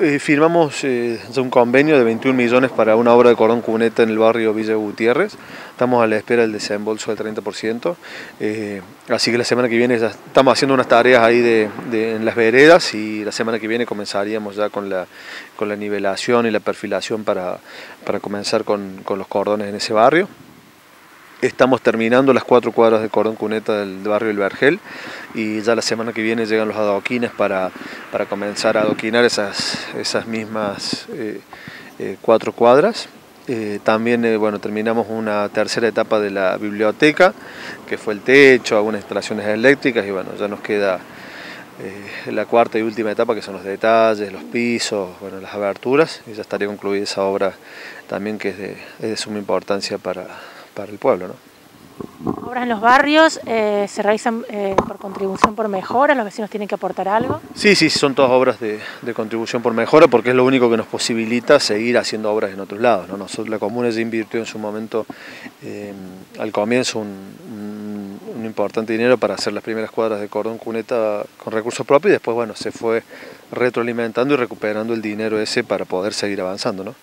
Eh, firmamos eh, un convenio de 21 millones para una obra de cordón cuneta en el barrio Villa Gutiérrez. Estamos a la espera del desembolso del 30%. Eh, así que la semana que viene ya estamos haciendo unas tareas ahí de, en las veredas y la semana que viene comenzaríamos ya con la, con la nivelación y la perfilación para, para comenzar con, con los cordones en ese barrio. Estamos terminando las cuatro cuadras de cordón cuneta del barrio El Vergel y ya la semana que viene llegan los adoquines para, para comenzar a adoquinar esas, esas mismas eh, eh, cuatro cuadras. Eh, también bueno, terminamos una tercera etapa de la biblioteca, que fue el techo, algunas instalaciones eléctricas y bueno, ya nos queda la cuarta y última etapa que son los detalles, los pisos, bueno, las aberturas y ya estaría concluida esa obra también que es de, es de suma importancia para, para el pueblo. ¿no? Obras en los barrios eh, se realizan eh, por contribución por mejora, los vecinos tienen que aportar algo. Sí, sí, son todas obras de, contribución por mejora porque es lo único que nos posibilita seguir haciendo obras en otros lados. ¿no? Nosotros, la comuna ya invirtió en su momento, eh, al comienzo, un, un, importante dinero para hacer las primeras cuadras de cordón cuneta con recursos propios y después bueno, se fue retroalimentando y recuperando el dinero ese para poder seguir avanzando. ¿no?